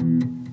Mm-hmm.